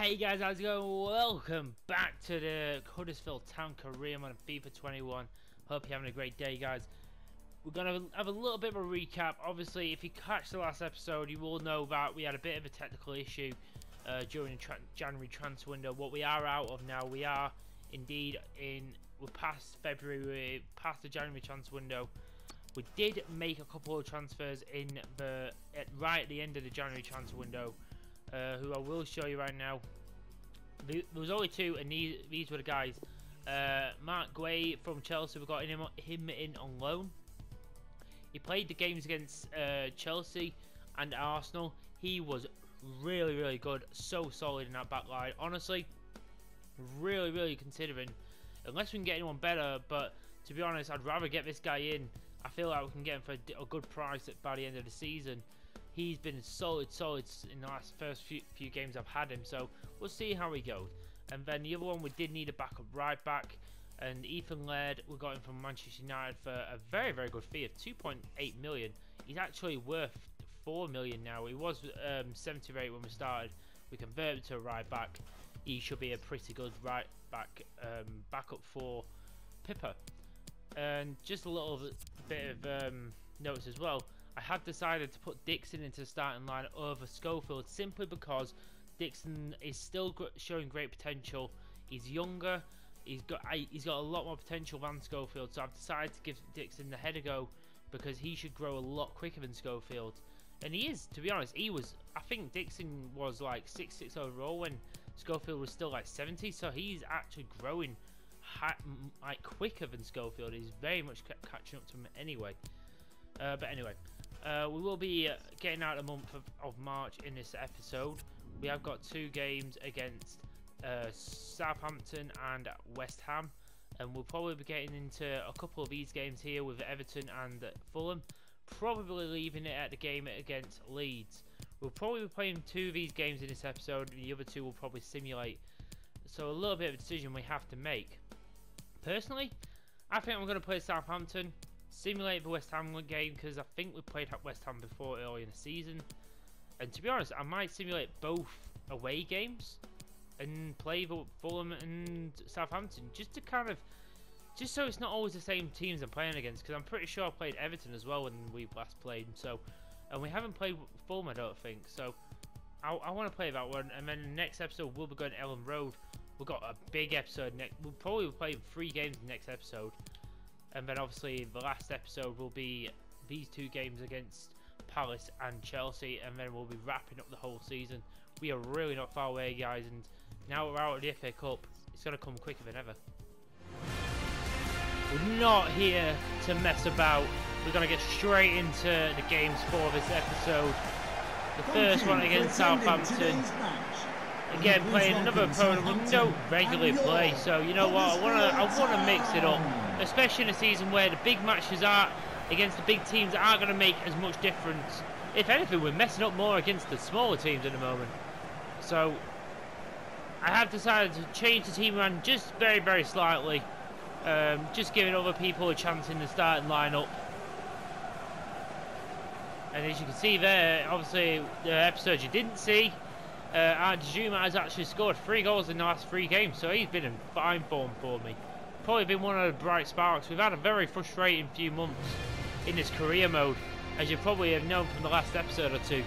Hey guys, how's it going? Welcome back to the Huddersfield Town Career Mode FIFA 21. Hope you're having a great day, guys. We're going to have a little bit of a recap. Obviously, if you catch the last episode, you will know that we had a bit of a technical issue uh, during the tra January transfer window. What we are out of now, we are indeed in, we're past February, we're past the January transfer window. We did make a couple of transfers in the at, right at the end of the January transfer window uh, who I will show you right now. There was only two, and these, these were the guys. Uh, Marc Guéhi from Chelsea, we got him, him in on loan. He played the games against uh, Chelsea and Arsenal. He was really, really good. So solid in that back line. Honestly, really, really considering. Unless we can get anyone better, but to be honest, I'd rather get this guy in. I feel like we can get him for a, a good price by the end of the season he's been solid, solid in the last first few, few games I've had him. So we'll see how he goes. And then the other one, we did need a backup right back. And Ethan Laird, we got him from Manchester United for a very, very good fee of 2.8 million. He's actually worth 4 million now. He was um, 78 when we started. We converted to a right back. He should be a pretty good right back um, backup for Pipa. And just a little bit of um, notes as well. I have decided to put Dixon into the starting line over Schofield simply because Dixon is still showing great potential. He's younger. He's got he's got a lot more potential than Schofield, so I've decided to give Dixon the head a go because he should grow a lot quicker than Schofield. And he is, to be honest, he was, I think Dixon was like 6'6 overall when Schofield was still like 70, so he's actually growing like quicker than Schofield. He's very much catching up to him anyway. Uh, but anyway, uh, we will be uh, getting out a month of, of, March in this episode. We have got two games against uh, Southampton and West Ham. And we'll probably be getting into a couple of these games here with Everton and Fulham. Probably leaving it at the game against Leeds. We'll probably be playing two of these games in this episode. The other two will probably simulate. So a little bit of a decision we have to make. Personally, I think I'm going to play Southampton simulate the West Ham game because I think we played at West Ham before early in the season. And to be honest, I might simulate both away games and play Fulham and Southampton just to kind of just so it's not always the same teams I'm playing against because I'm pretty sure I played Everton as well when we last played so and we haven't played Fulham I don't think so I, I want to play that one and then the next episode we'll be going to Elland Road we've got a big episode next we'll probably play three games next episode and then obviously the last episode will be these two games against Palace and Chelsea, and then we'll be wrapping up the whole season. We are really not far away, guys, and now we're out of the FA Cup, it's going to come quicker than ever. We're not here to mess about. We're going to get straight into the games for this episode. The first one against Southampton. Again, playing another opponent we don't regularly play, so you know what? I want to I want to mix it up especially in a season where the big matches are against the big teams that aren't going to make as much difference. If anything, we're messing up more against the smaller teams at the moment. So, I have decided to change the team around just very, very slightly. Um, just giving other people a chance in the starting lineup. And as you can see there, obviously, the episode you didn't see, uh, Juma has actually scored three goals in the last three games, so he's been in fine form for me probably been one of the bright sparks. We've had a very frustrating few months in this career mode, as you probably have known from the last episode or two.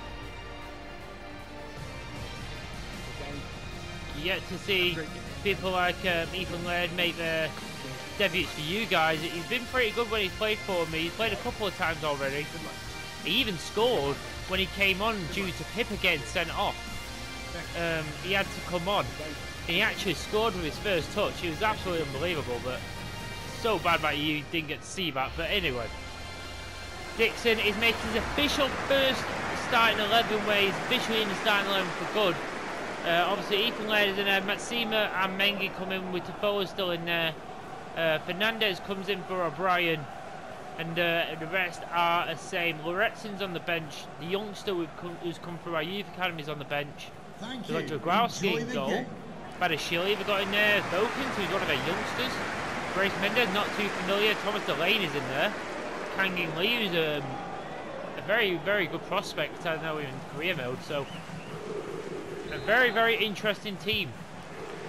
You get to see people like um, Ethan Laird make their debuts for you guys. He's been pretty good when he's played for me. He's played a couple of times already. He even scored when he came on due to Pipa getting sent off. Um, he had to come on he actually scored with his first touch. He was absolutely unbelievable, but so bad that you didn't get to see that. But anyway, Dixon is making his official first starting 11 where he's officially in the starting 11 for good. Uh, obviously, Ethan Laird is in there. Matsima and Mengi come in with Tofola still in there. Uh, Fernandez comes in for O'Brien. And uh, the rest are the same. Lauretsen's on the bench. The youngster who's come through our youth academy is on the bench. Thank you. Growski in goal. Game. Badiashile have got in there. Vokins, who's one of their youngsters. Grace Mendez, not too familiar. Thomas Delaney is in there. Kangin Lee, who's um, a very, very good prospect. I know in career mode. So a very, very interesting team.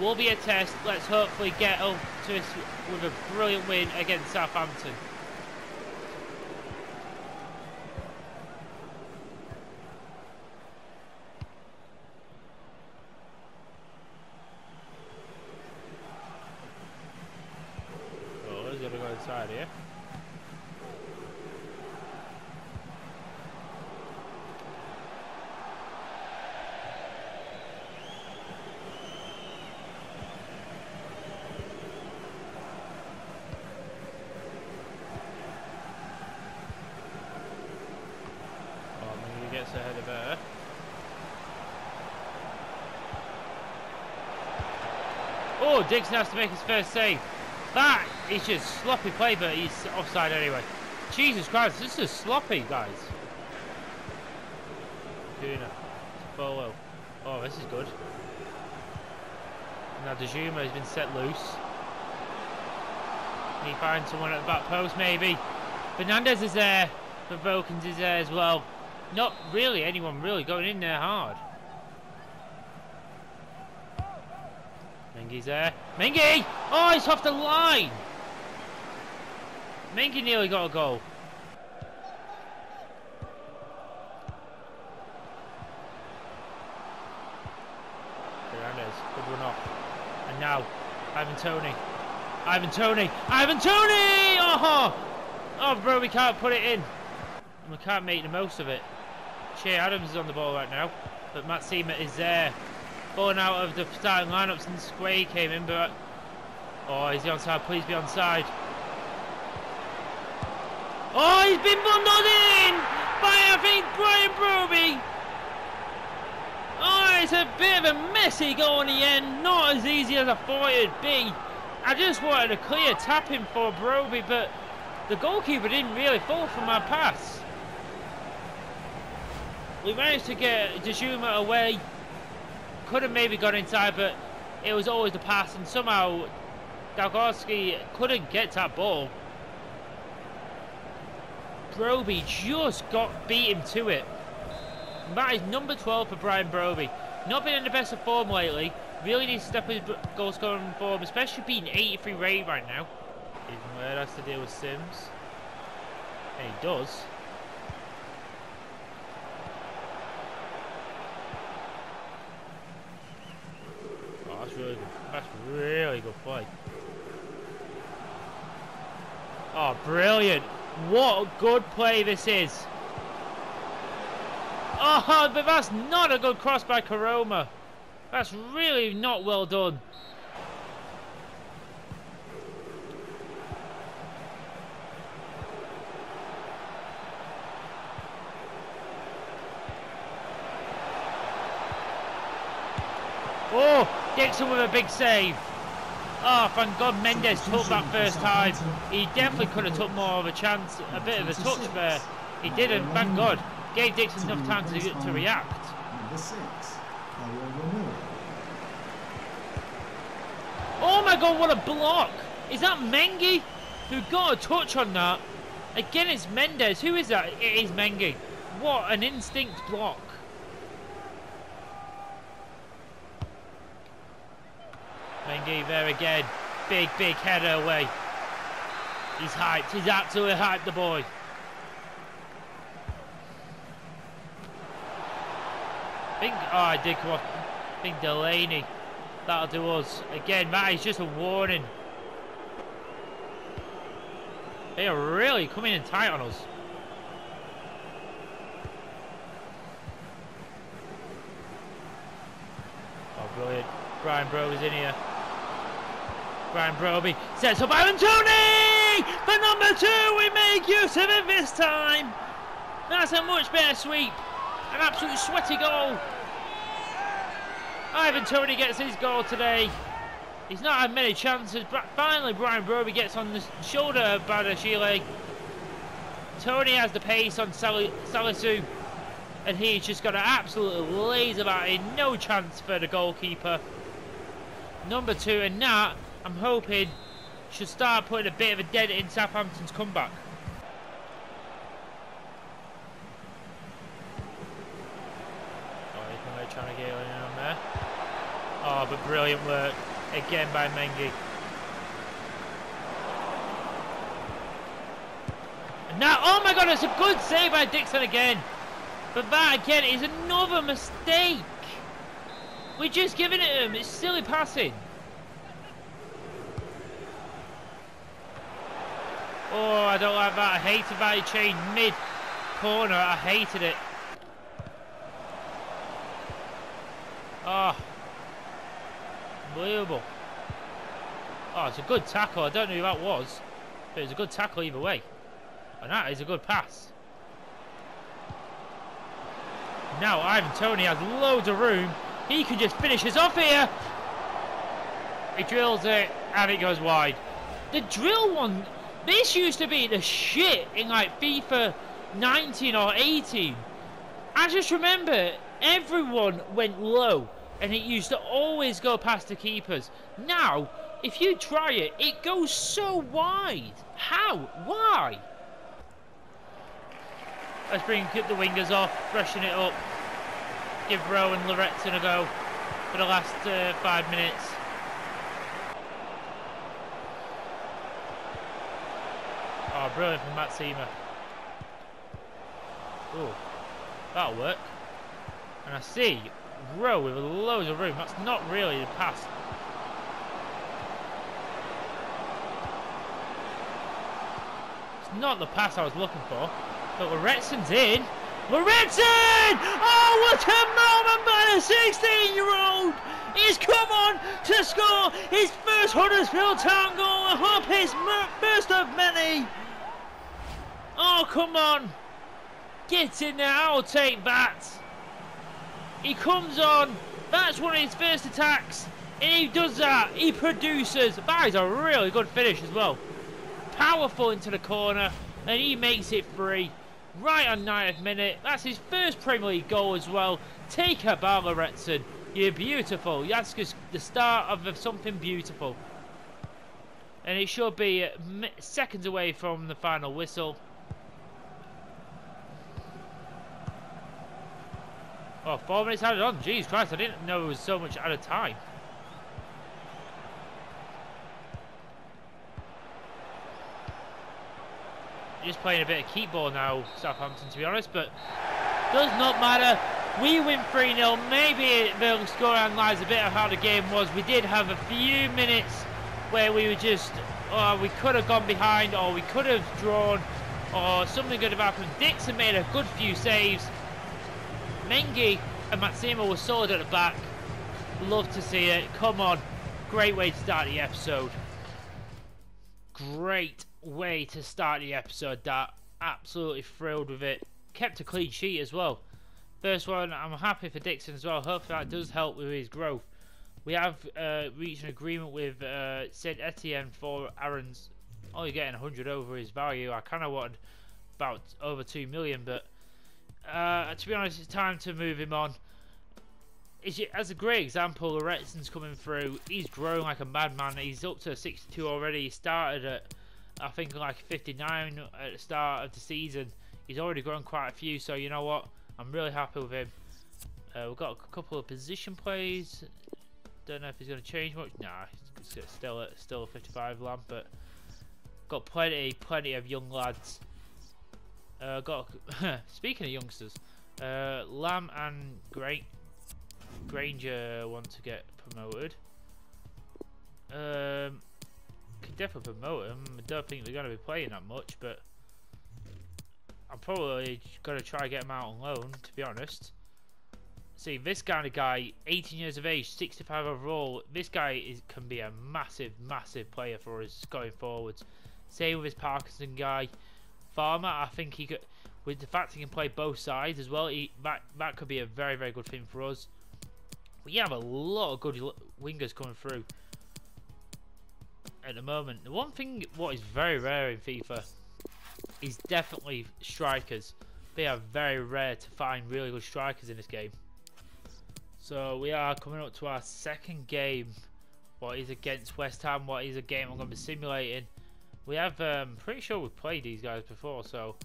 Will be a test. Let's hopefully get up to us with a brilliant win against Southampton. Oh, he's gonna go inside here. Oh, maybe he gets ahead of her. Dixon has to make his first save. That is just sloppy play, but he's offside anyway. Jesus Christ, this is sloppy, guys. Kuna, Bolo. Oh, this is good. Now Danjuma has been set loose. Can he find someone at the back post, maybe? Fernandez is there. But Vokins is there as well. Not really anyone really going in there hard. Mengi's there. Mengi! Oh, he's off the line! Mengi nearly got a goal. Fernandez, good run off. And now, Ivan Toney. Ivan Toney! Ivan Toney! Oh! Oh, bro, we can't put it in. And we can't make the most of it. Che Adams is on the ball right now, but Matt Seamer is there. Going out of the starting lineup since Squay came in, but oh, is he onside? Please be onside. Oh, he's been bundled in by I think Brian Brobbey. Oh, it's a bit of a messy goal in the end. Not as easy as I thought it'd be. I just wanted a clear tapping for Brobbey, but the goalkeeper didn't really fall for my pass. We managed to get Danjuma away. Could have maybe got inside, but it was always the pass, and somehow Dalgorski couldn't get that ball. Brobbey just got beat him to it. That is number 12 for Brian Brobbey. Not been in the best of form lately. Really needs to step his goal scoring form, especially being 83 rate right now. Even where has to deal with Sims. And he does. Oh, that's really good. That's really good play. Oh, brilliant. What a good play this is. Oh, but that's not a good cross by Karoma. That's really not well done. Oh, Dixon with a big save. Oh, thank God Mendes took that first time. He definitely could have took more of a chance, a bit of a touch there. He didn't, thank God. Gave Dixon enough time to, to react. Number six, Oh my God, what a block! Is that Mengi who got a touch on that? Again, it's Mendes. Who is that? It is Mengi. What an instinct block. Mengi there again. Big, big header away. He's hyped. He's absolutely hyped, the boy. I think, oh, I did come off. I think Delaney. That'll do us. Again, that is just a warning. They are really coming in tight on us. Oh, brilliant. Brian Brobbey's in here. Brian Brobbey sets up Aaron Tony! For number two, we make use of it this time. That's a much better sweep. An absolute sweaty goal. Ivan Toney gets his goal today. He's not had many chances. But finally, Brian Brobbey gets on the shoulder of Badiashile. Toney has the pace on Sal Salisu. And he's just got an absolute laser about it. No chance for the goalkeeper. Number two, and that, I'm hoping, should start putting a bit of a dent in Southampton's comeback. Oh, he's trying to get in on there. Oh, but brilliant work again by Mengi. And now, oh my god, it's a good save by Dixon again. But that again is another mistake. We're just giving it to him. It's silly passing. Oh, I don't like that. I hated that he changed mid corner. I hated it. Oh. Unbelievable. Oh, it's a good tackle. I don't know who that was. But it was a good tackle either way. And that is a good pass. Now Ivan Toney has loads of room. He can just finish us off here. He drills it and it goes wide. The drill one, this used to be the shit in like FIFA 19 or 18. I just remember everyone went low and it used to always go past the keepers. Now, if you try it, it goes so wide. How? Why? Let's bring the wingers off, freshen it up. Give Rowe and Loretton a go for the last uh, five minutes. Oh, brilliant from Matt Seamer. Oh, that'll work. And I see Rowe with loads of room. That's not really the pass. It's not the pass I was looking for. But Loretton's in. Loretton! Oh, what a moment by the 16-year-old! He's come on to score his first Huddersfield Town goal. I hope his first of many. Oh, come on. Get in there. I'll take that. He comes on. That's one of his first attacks. And he does that. He produces. That is a really good finish as well. Powerful into the corner. And he makes it free right on 90th minute. That's his first Premier League goal as well. Take a bow, Loretton. You're beautiful. That's just the start of something beautiful. And it should be uh, seconds away from the final whistle. Oh, four minutes added on. Jeez Christ, I didn't know it was so much at a time. just playing a bit of keep ball now, Southampton, to be honest, but does not matter. We win 3-0. Maybe the scoreline lies a bit of how the game was. We did have a few minutes where we were just, oh, we could have gone behind, or we could have drawn, or something could have happened. Dixon made a good few saves. Mengi and Matsima were solid at the back. Love to see it. Come on. Great way to start the episode. Great way to start the episode. That absolutely thrilled with it. Kept a clean sheet as well. First one, I'm happy for Dixon as well. Hopefully that does help with his growth. We have uh, reached an agreement with uh, Saint Etienne for Aaron's only getting 100 over his value. I kind of wanted about over 2 million, but uh, to be honest, it's time to move him on. As a great example, Loretton's coming through. He's growing like a madman. He's up to 62 already. He started at I think like 59 at the start of the season. He's already grown quite a few, so you know what? I'm really happy with him. Uh, we've got a couple of position plays. Don't know if he's going to change much. Nah, he's still at still a 55 lamp, but got plenty, plenty of young lads. Uh, got speaking of youngsters, uh, Lamb and Great Granger want to get promoted. Um, could definitely promote him. I don't think they're going to be playing that much, but I'm probably going to try and get him out on loan, to be honest. See, this kind of guy, 18 years of age, 65 overall, this guy is can be a massive, massive player for us going forwards. Same with his Parkinson guy. Farmer, I think he could, with the fact he can play both sides as well, he, that, that could be a very, very good thing for us. We have a lot of good wingers coming through at the moment. The one thing what is very rare in FIFA is definitely strikers. They are very rare to find really good strikers in this game. So we are coming up to our second game. What is against West Ham? What is a game I'm going to be simulating? We have, um, pretty sure we've played these guys before. So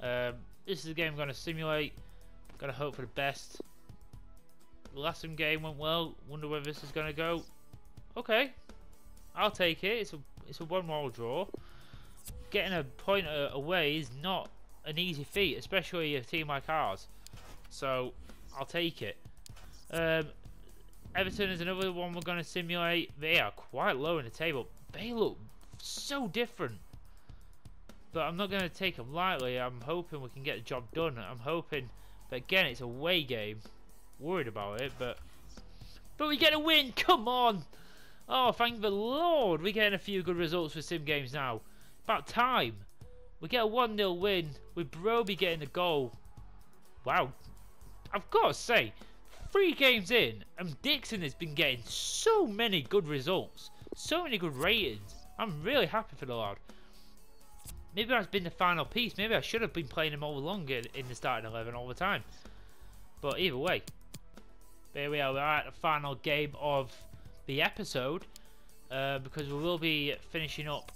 um, this is a game I'm going to simulate. Going to hope for the best. The last game went well. Wonder where this is going to go. Okay. I'll take it. It's a, it's a one-all draw. Getting a point away is not an easy feat, especially a team like ours. So, I'll take it. Um, Everton is another one we're going to simulate. They are quite low in the table. They look so different. But I'm not going to take them lightly. I'm hoping we can get the job done. I'm hoping, but again, it's a away game. Worried about it, but but we get a win. Come on. Oh, thank the Lord. We're getting a few good results for sim games now. About time. We get a 1-0 win with Brobbey getting the goal. Wow. I've got to say, three games in, and Dixon has been getting so many good results. So many good ratings. I'm really happy for the lad. Maybe that's been the final piece. Maybe I should have been playing him all along in, in the starting 11 all the time. But either way, there we are. We're at the final game of the episode. Uh, because we will be finishing up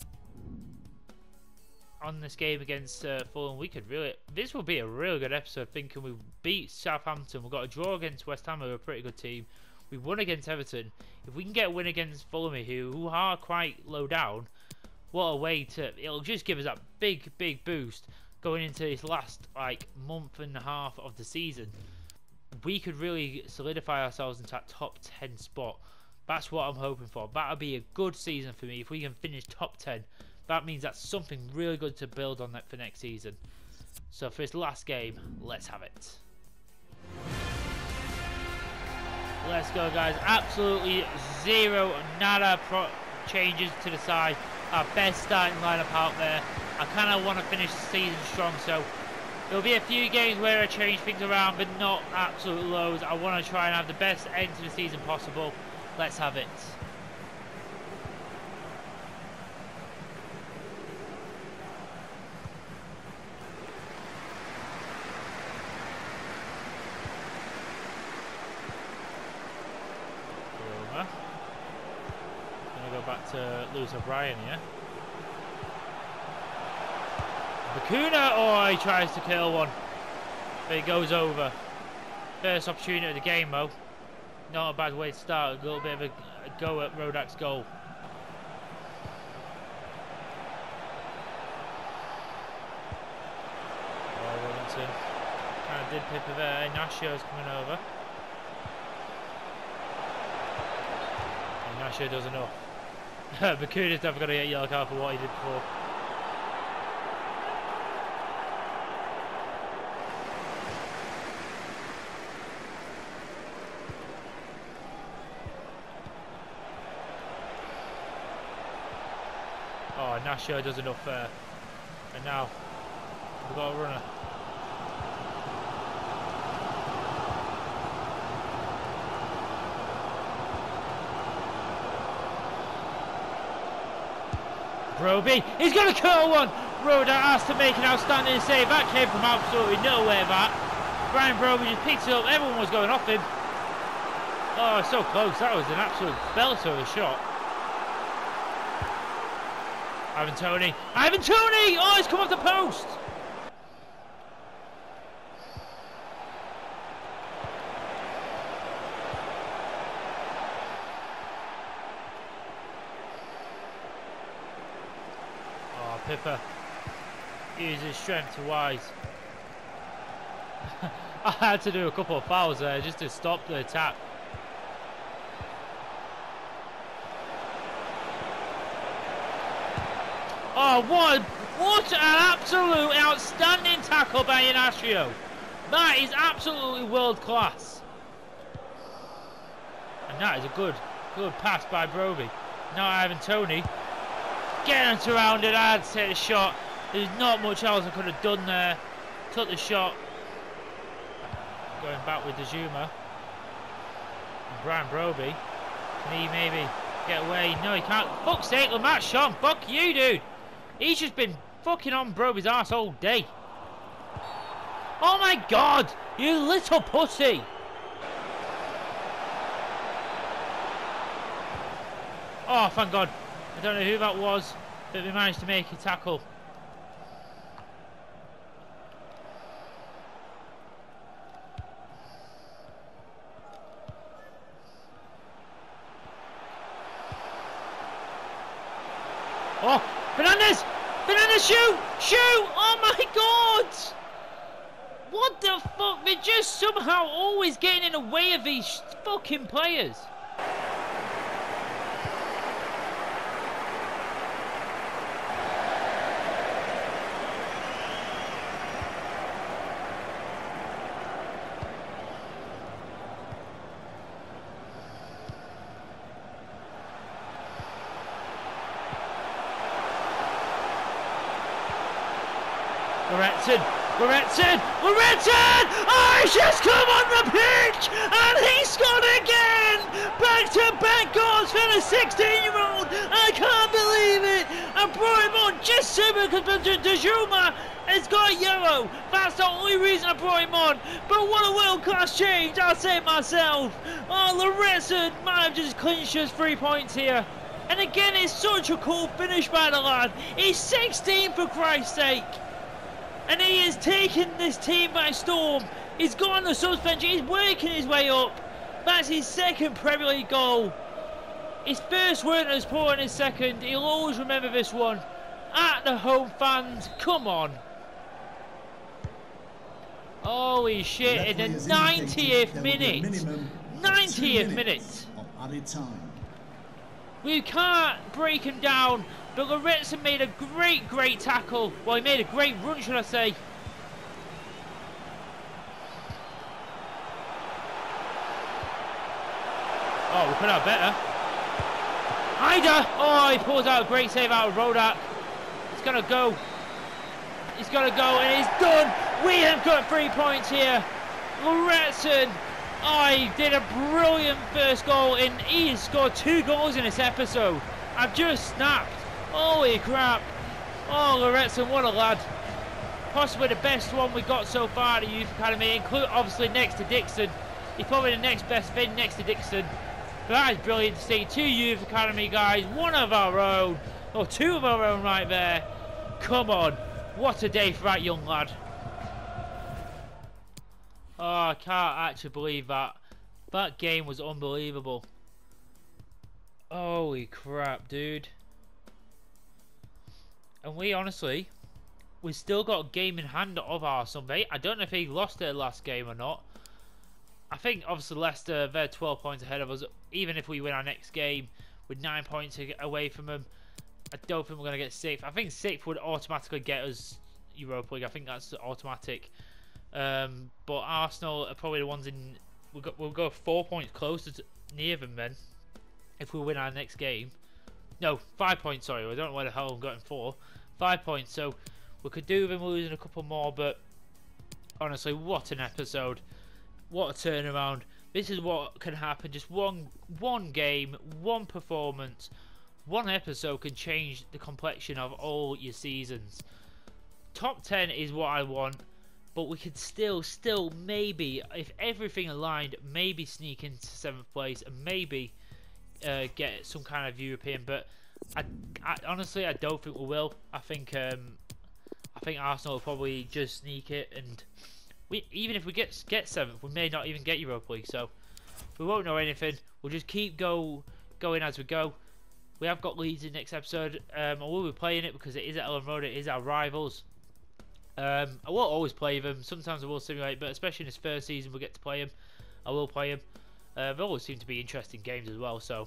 on this game against uh, Fulham. We could really, this will be a really good episode. Thinking we beat Southampton, we got a draw against West Ham, who are a pretty good team. We won against Everton. If we can get a win against Fulham, who who are quite low down, what a way to! It'll just give us that big, big boost going into this last like month and a half of the season. We could really solidify ourselves into that top 10 spot. That's what I'm hoping for. That'll be a good season for me if we can finish top 10 that means that's something really good to build on that for next season. So for this last game, let's have it. Let's go, guys. Absolutely zero, nada changes to the side. Our best starting lineup out there. I kind of want to finish the season strong, so there'll be a few games where I change things around, but not absolute lows. I want to try and have the best end to the season possible. Let's have it. To Lewis O'Brien here. Bacuna, oh, he tries to kill one. But it goes over. First opportunity of the game, though. Not a bad way to start. A little bit of a, go at Rodak's goal. Oh, Wellington. Kind of did Pipa there. Ignacio's coming over. Ignacio does enough. Bacuna's never going to get yellow card for what he did before. Oh, Nashio does enough there. And now, we've got a runner. Brobbey. He's going to curl one. Roda has to make an outstanding save. That came from absolutely nowhere, that. Brian Brobbey just picked it up. Everyone was going off him. Oh, so close. That was an absolute belter of a shot. Ivan Toney. Ivan Toney! Oh, he's come off the post. Uses strength to wise. I had to do a couple of fouls there just to stop the attack. Oh, what, what an absolute outstanding tackle by Inacio. That is absolutely world class. And that is a good, good pass by Brobbey. Now Ivan Toney Getting surrounded, I had to take the shot. There's not much else I could have done there. Took the shot. Going back with the Zuma. Brian Brobbey. Can he maybe get away? No, he can't. Fuck's sake, Lamar Sean. Fuck you, dude. He's just been fucking on Brobbey's ass all day. Oh my god! You little pussy! Oh, thank god. I don't know who that was, but we managed to make a tackle. Oh, Fernandez! Fernandez, shoot! Shoot! Oh my god! What the fuck? They're just somehow always getting in the way of these fucking players. Goretzka, Goretzka! Oh, he's just come on the pitch and he scored again! Back to back goals for the 16 year old! I can't believe it! I brought him on just simply because Danjuma has got yellow. That's the only reason I brought him on. But what a world class change, I'll say myself. Oh, Lorenzen clinched us three points here. And again, it's such a cool finish by the lad. He's 16 for Christ's sake and he is taking this team by storm. He's got on the suspension, he's working his way up. That's his second Premier League goal. His first weren't as poor in his second. He'll always remember this one. At the home fans, come on. Holy shit, in the 90th minute. 90th minute. We can't break him down but Goretzka made a great, great tackle. Well, he made a great run, should I say. Oh, we could have better. Ida! Oh, he pulls out a great save out of Rodak. He's going to go. He's going to go, and he's done. We have got three points here. Lorentzen. Oh, did a brilliant first goal, and he has scored two goals in this episode. I've just snapped. Holy crap. Oh, Lorenzen, what a lad. Possibly the best one we got so far at the Youth Academy, include obviously next to Dixon. He's probably the next best thing next to Dixon. But that is brilliant to see. Two Youth Academy guys, one of our own, or two of our own right there. Come on. What a day for that young lad. Oh, I can't actually believe that. That game was unbelievable. Holy crap, dude. And we honestly, we still got a game in hand of Arsenal, mate. I don't know if he lost their last game or not. I think obviously Leicester, they're 12 points ahead of us. Even if we win our next game with 9 points away from them, I don't think we're going to get sixth. I think sixth would automatically get us Europa League. I think that's automatic. Um, but Arsenal are probably the ones in. We'll go, we'll go four points closer to, near them then if we win our next game. No, five points, sorry. I don't know where the hell I'm getting four. Five points, so we could do him losing a couple more, but honestly, what an episode. What a turnaround. This is what can happen. Just one one game, one performance, one episode can change the complexion of all your seasons. Top 10 is what I want, but we could still, still, maybe, if everything aligned, maybe sneak into 7th place and maybe uh, get some kind of European, but I, I, honestly I don't think we will. I think um, I think Arsenal will probably just sneak it, and we even if we get get seventh, we may not even get Europa League. So we won't know anything. We'll just keep go going as we go. We have got Leeds in next episode. Um, I will be playing it because it is at Elland Road. It is our rivals. Um, I will always play them. Sometimes I will simulate, but especially in this first season, we get to play them. I will play them. Uh, they always seem to be interesting games as well, so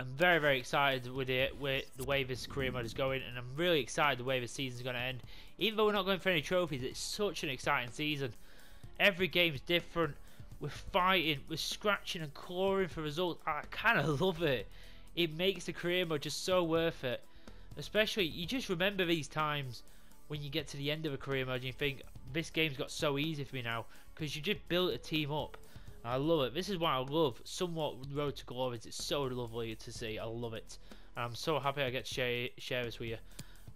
I'm very, very excited with it, with the way this career mode is going, and I'm really excited the way the season's going to end. Even though we're not going for any trophies, it's such an exciting season. Every game's different. We're fighting, we're scratching and clawing for results. I kind of love it. It makes the career mode just so worth it. Especially, you just remember these times when you get to the end of a career mode and you think, this game's got so easy for me now. Because you just built a team up. I love it. This is why I love somewhat Road to Glory. It's so lovely to see. I love it. I'm so happy I get to share, share this with you.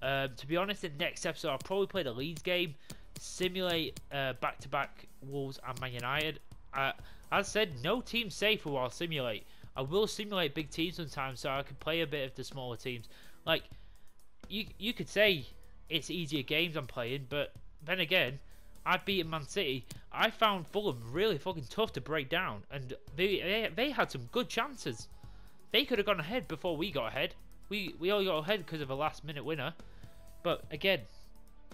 Um, to be honest, in the next episode, I'll probably play the Leeds game, simulate uh, back-to-back -back Wolves and Man United. Uh, as I said, no team safe while I simulate. I will simulate big teams sometimes, so I can play a bit of the smaller teams. Like, you you could say it's easier games I'm playing, but then again, I've beaten Man City. I found Fulham really fucking tough to break down, and they, they, they had some good chances. They could have gone ahead before we got ahead. we we all got ahead because of a last minute winner. But again,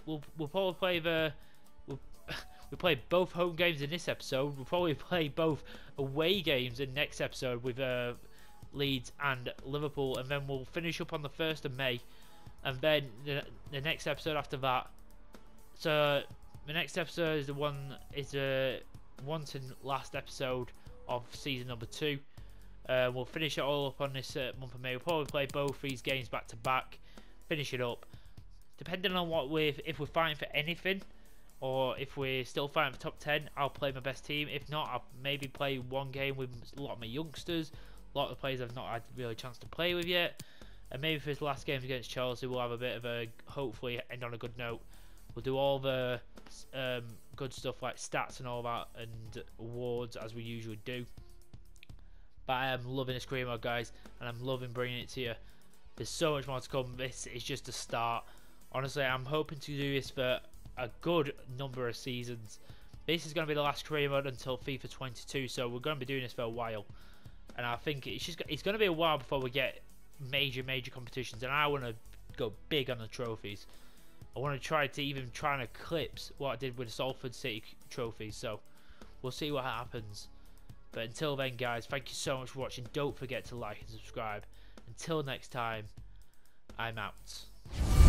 we'll we'll probably play the we'll, we play both home games in this episode. We'll probably play both away games in next episode with uh, Leeds and Liverpool, and then we'll finish up on the first of May, and then the, the next episode after that. So the next episode is the one is the once and last episode of season number two. Uh, we'll finish it all up on this uh, month of May. We'll probably play both these games back to back, finish it up. Depending on what we're if we're fighting for anything, or if we're still fighting for top ten, I'll play my best team. If not, I'll maybe play one game with a lot of my youngsters, a lot of the players I've not had really a chance to play with yet. And maybe for his last game against Chelsea, we'll have a bit of a hopefully end on a good note. We'll do all the um, good stuff like stats and all that and awards as we usually do. But I am loving this career mode, guys, and I'm loving bringing it to you. There's so much more to come. This is just a start. Honestly, I'm hoping to do this for a good number of seasons. This is going to be the last career mode until FIFA 22, so we're going to be doing this for a while. And I think it's just it's going to be a while before we get major, major competitions, and I want to go big on the trophies. I want to try to even try and eclipse what I did with Salford City Trophy. So we'll see what happens. But until then, guys, thank you so much for watching. Don't forget to like and subscribe. Until next time, I'm out.